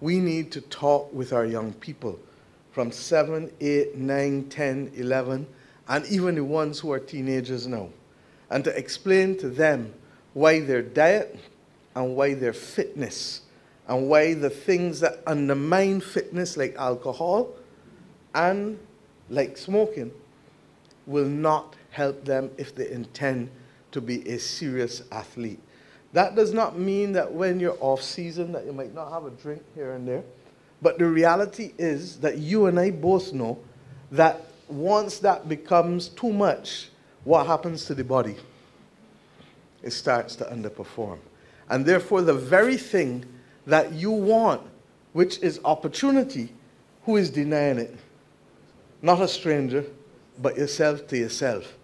we need to talk with our young people from 7, 8, 9, 10, 11, and even the ones who are teenagers now, and to explain to them why their diet and why their fitness and why the things that undermine fitness, like alcohol and like smoking, will not help them if they intend to be a serious athlete. That does not mean that when you're off season that you might not have a drink here and there. But the reality is that you and I both know that once that becomes too much, what happens to the body? It starts to underperform. And therefore, the very thing that you want, which is opportunity, who is denying it? Not a stranger, but yourself to yourself.